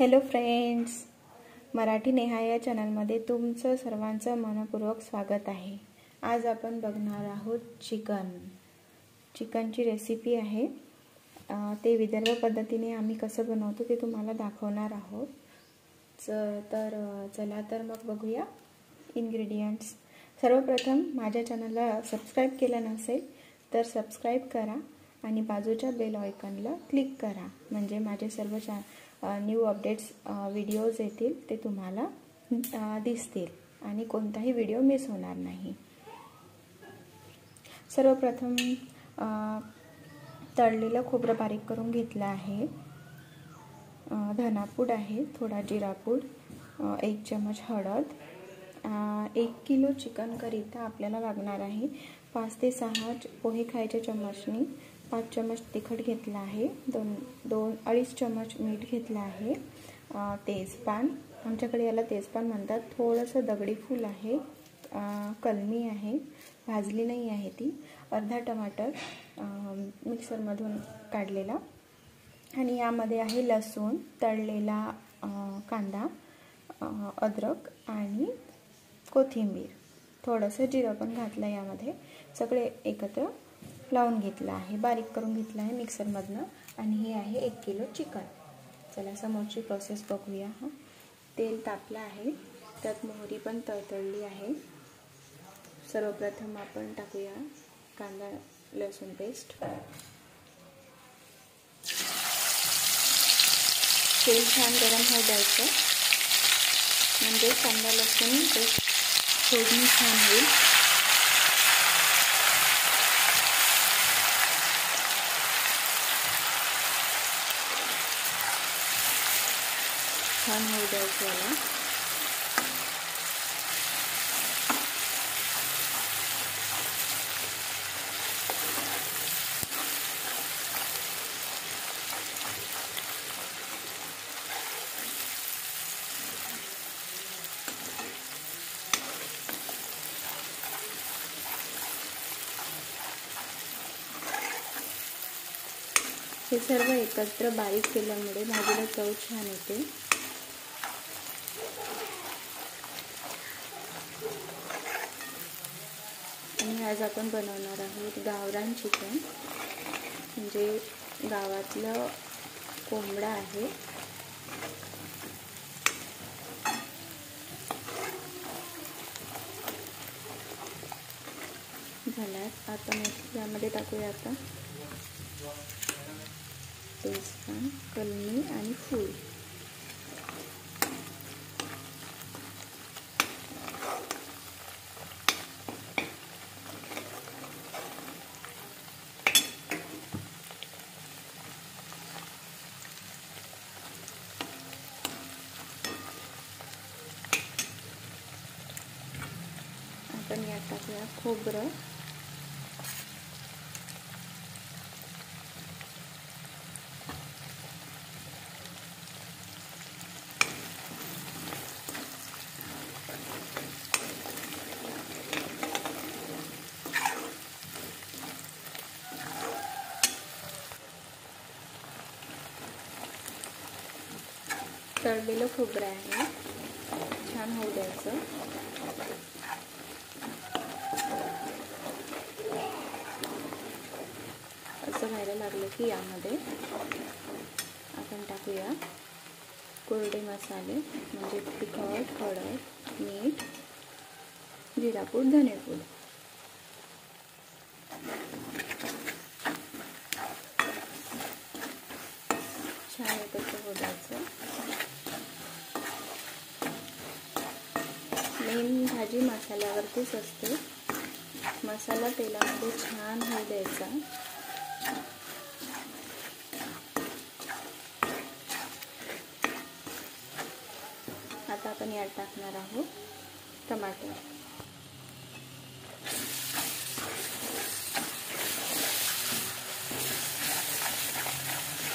Hello friends Marathi Neha या चॅनलमध्ये तुमचं सर्वांचं मनपूर्वक स्वागत आहे. आज आपण बघणार आहोत चिकन. चिकनची रेसिपी आहे. ते विदर्भ पद्धतीने आम्ही कसं बनवतो ते तुम्हाला दाखवणार आहोत. च तर चला तर मग बघूया इन्ग्रेडियंट्स सर्वप्रथम माझ्या चॅनलला सबस्क्राईब केलं नसेल तर सबस्क्राईब करा. आणि बाजूच्या बेल ऑयकनला क्लिक करा. म्हणजे माझे सर्व चा न्यू अपडेट्स व्हिडिओज येतील ते तुम्हाला दिसतील. आणि कोणताही व्हिडिओ मिस होणार नाही. सर्वप्रथम तळलेलं खोबरं बारीक करून घेतलं आहे. धनापूड आहे थोडा जिरापूड एक चमच हळद एक किलो चिकनकरिता आपल्याला लागणार आहे. पाच ते सहा पोहे खायच्या चम्मचनी पाच चमच तिखट घेतला आहे. दोन दोन अडीच चमच मीठ घेतलं आहे. तेजपान. आमच्याकडे याला तेजपान म्हणतात. थोडंसं दगडी फूल आहे. कलमी आहे. भाजली नाही आहे ती. अर्धा टमाटर मिक्सरमधून काढलेला. आणि यामध्ये आहे लसूण तळलेला कांदा अद्रक आणि कोथिंबीर. थोडंसं जिरं पण घातलं यामध्ये. सगळे एकत्र लावून घेतलं आहे बारीक करून घेतलं आहे मिक्सरमधनं आणि हे आहे एक किलो चिकन. चला समोरची प्रोसेस बघूया हां. तेल तापलं आहे त्यात मोहरी पण तळतळली आहे. सर्वप्रथम आपण टाकूया कांदा लसूण पेस्ट तेल छान गरम होऊ द्यायचं. म्हणजे कांदा लसूण पेस्ट फोडणी छान होईल. छान होऊ द्यायचं याला. हे सर्व एकत्र बारीक केल्यामुळे भाजीला चव छान येते आणि आज आपण बनवणार आहोत गावरान चिकन. म्हणजे गावातलं कोंबडा आहे. झाल्यात आता यामध्ये टाकूया आता तेजपान कलमी आणि फूल. आपण यात टाकूया खोबरं. तळलेलं खोबरं आहे. छान होऊ द्यायचं असं व्हायला लागलं की यामध्ये आपण टाकूया कोरडे मसाले म्हणजे तिखट हळद मीठ जिरापूड धनेपूड. छान एकत्र बोलायचं मेन भाजी मसाल्यावरतीच असते. मसाला तेलामध्ये छान होऊ द्यायचा. आता आपण यात टाकणार आहोत टमाटर.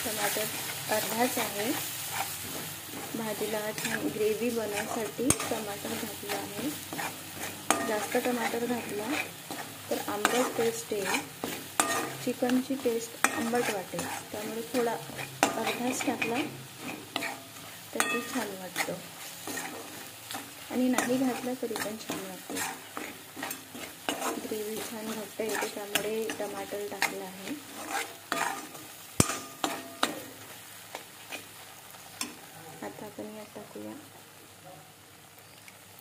टमाटर अर्धाच आहे. भाजीला छान ग्रेव्ही बनवण्यासाठी टमाटर घातलं आहे. जास्त टमाटर घातला तर आंबट टेस्ट येईल. चिकनची टेस्ट आंबट वाटेल. त्यामुळे थोडा अर्धाच टाकला तर ती छान वाटतं. आणि नाही घातलं तरी पण छान लागते ग्रेव्ही छान घट्ट येते त्यामुळे टमाटर टाकलं आहे. आता आपण यात टाकूया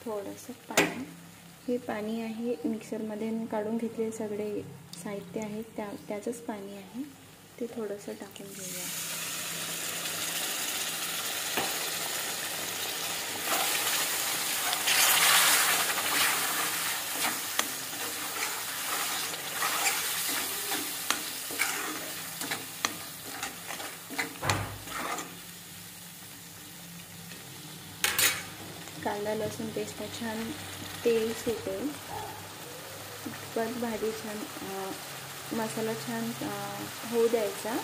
थोडंसं पाणी. हे पाणी आहे मिक्सरमध्ये काढून घेतले सगळे साहित्य आहे त्या त्याचंच पाणी आहे. ते थोडंसं टाकून घेऊया. कांदा लसूण पेस्ट छान तेल सुटेल पण भाजी छान मसाला छान होऊ द्यायचा.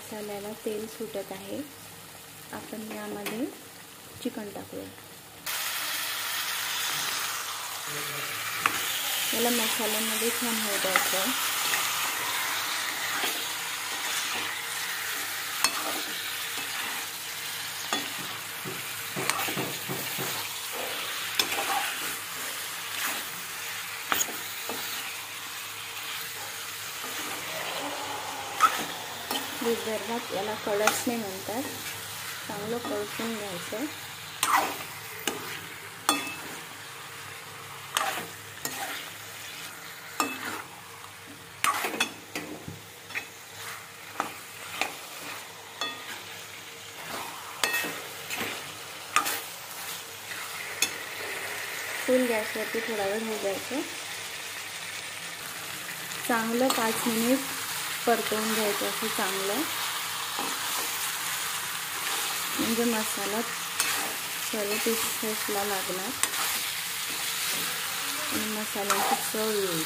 मसाल्याला तेल सुटत आहे. आपण यामध्ये चिकन टाकूया. याला मसाल्यामध्ये छान होत द्यायचं सर्वात याला कडसणे म्हणतात. चांगलं कळसून घ्यायचं. फुल गॅसवरती थोडा वेळ होऊ द्यायचं चांगलं पाच मिनिट परतवून घ्यायचं असं चांगलं. म्हणजे मसाला सर्व पीसेसला लागणार. आणि मसाल्याची चव येईल.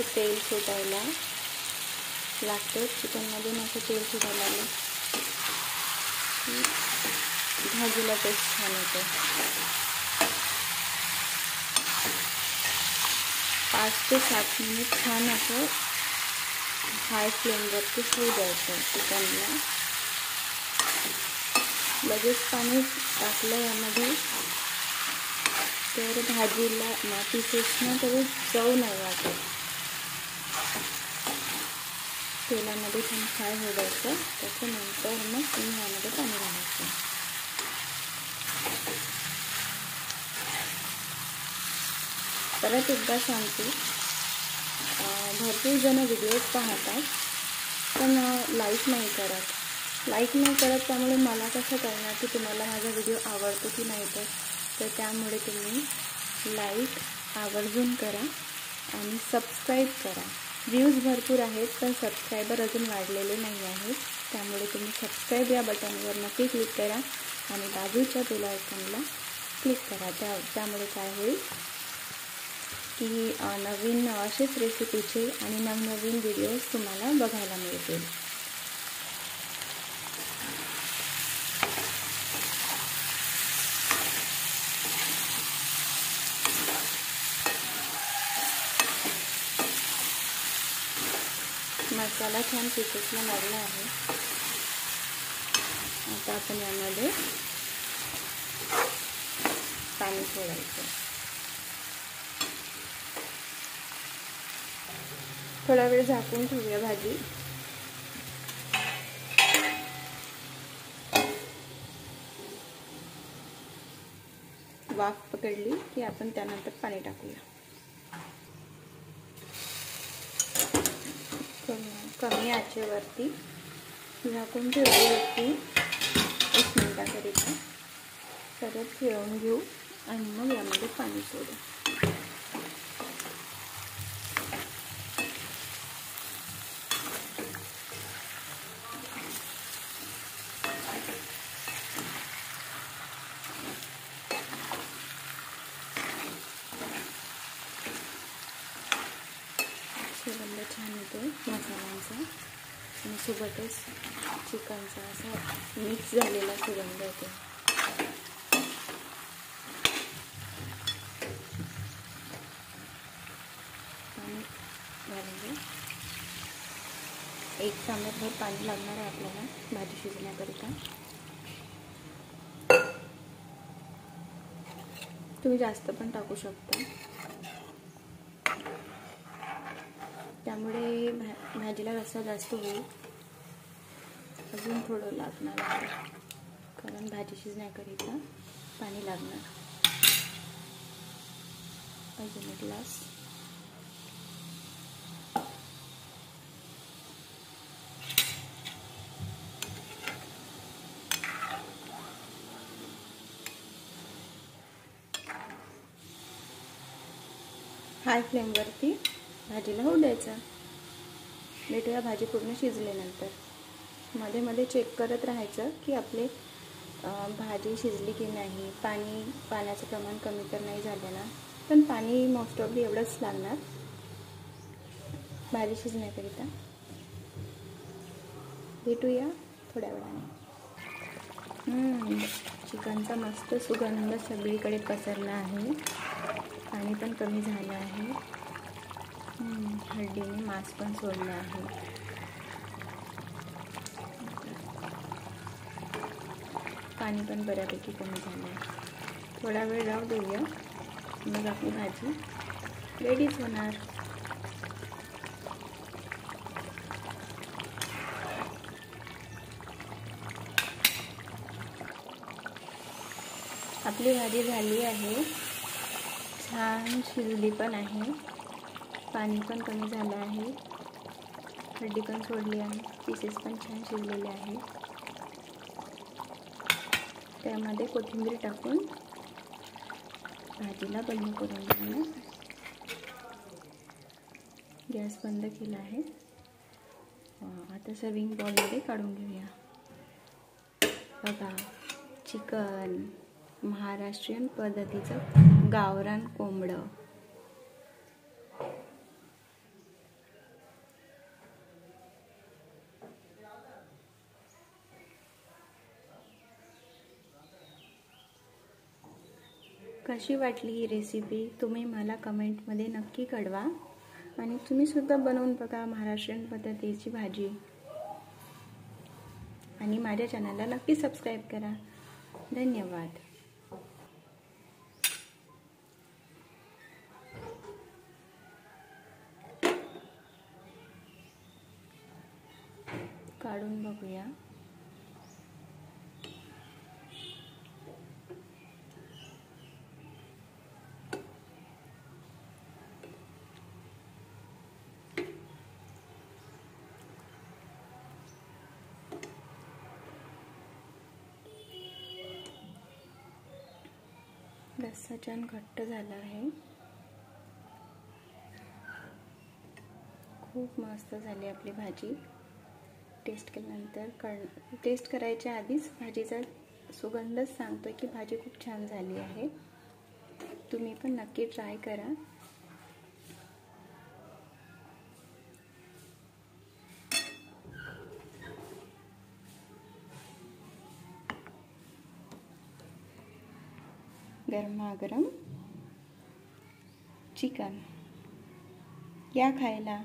असं तेल सुटायला लागतं. चिकनमधून असं तेल सुटायला लागलं. भाजीला टेस्ट छान येतो. पाच ते सात मिनिट छान असं हाय फ्लेमवरती होऊ द्यायचं चिकनला. लगेच पाणी टाकलं यामध्ये. तर भाजीला पीसेसना तरी चव नाही वाटत. तेलामध्ये छान फ्राय होऊ द्यायचं. त्याच्यानंतर मग तुम्ही यामध्ये पाणी घालायचं. परत एकदा सांगते भरपूर जण व्हिडिओज पाहतात पण लाईक नाही करत. लाईक नाही करत त्यामुळे मला कसं कळणार की तुम्हाला माझा व्हिडिओ आवडतो की नाही तर? तर त्यामुळे तुम्ही लाईक आवर्जून करा आणि सबस्क्राईब करा. व्ह्यूज भरपूर आहेत पण सबस्क्रायबर अजून वाढलेले नाही आहेत. त्यामुळे तुम्ही सबस्क्राईब या बटनवर नक्की क्लिक करा आणि बाजूच्या बेल आयकॉनला क्लिक करा. त्या त्यामुळे काय होईल की नवीन असेच रेसिपीचे आणि नवनवीन व्हिडिओज तुम्हाला बघायला मिळतील मसाला छान पिकसला लागला आहे. आता आपण यामध्ये पाणी सोडायचं. थोडा वेळ झाकून ठेवूया भाजी. वाफ पकडली की आपण त्यानंतर पाणी टाकूया. कमी आचेवरती. झाकून ठेवली होती एक मिनटाकरिता. परत फिरवून घेऊ आणि मग यामध्ये पाणी सोडू. छान छान मसाला. मसाल्यांचा आणि सोबतच चिकनचा असा मिक्स झालेला सुगंध येतो. पाणी घालून एक तांब्याभर पाणी लागणार आहे आपल्याला भाजी शिजण्याकरिता. तुम्ही जास्त पण टाकू शकता. त्यामुळे भा भाजीला रस्सा जास्त होईल. अजून थोडं लागणार आहे. कारण भाजी शिजण्याकरिता पाणी लागणार. अजून एक ग्लास? हाय फ्लेमवरती भाजीला होऊ द्यायचा. भेटूया भाजी पूर्ण शिजल्यानंतर. मध्ये मध्ये चेक करत राहायचं की आपले भाजी शिजली की नाही. पाणी पाण्याचं प्रमाण कमी तर नाही झालं ना? पण पाणी मोस्ट ऑफली एवढंच लागणार. भाजी शिजण्याकरिता. भेटूया थोड्या वेळाने. चिकनचा मस्त सुगंध सगळीकडे पसरला आहे. पाणी पण कमी झालं आहे. हड्डीने मांस पण सोडलं आहे. पाणी पण बऱ्यापैकी कमी झालं आहे. थोडा वेळ राहू देऊया. मग आपली भाजी रेडीच होणार. आपली भाजी झाली आहे. छान शिजली पण आहे. पाणी पण कमी झालं आहे. हड्डी पण सोडली आहे. पीसेस पण छान शिजलेले आहे. त्यामध्ये कोथिंबीर टाकून भाजीला बंद करून घेऊया गॅस बंद केला आहे. आता सर्विंग बॉलमध्ये काढून घेऊया. बघा चिकन महाराष्ट्रीयन पद्धतीचं गावरान कोंबडं. कशी वाटली ही रेसिपी तुम्ही मला कमेंटमध्ये नक्की कळवा. आणि तुम्हीसुद्धा बनवून बघा महाराष्ट्रीयन पद्धतीची भाजी. आणि माझ्या चॅनलला नक्की सबस्क्राईब करा. धन्यवाद. काढून बघूया. रस्सा छान घट्ट झाला आहे. खूप मस्त झाली आपली भाजी. टेस्ट केल्यानंतर कळ टेस्ट करायच्या आधीच भाजीचा सुगंधच सांगतो की भाजी खूप छान झाली आहे. तुम्ही पण नक्की ट्राय करा. गरमागरम चिकन. या खायला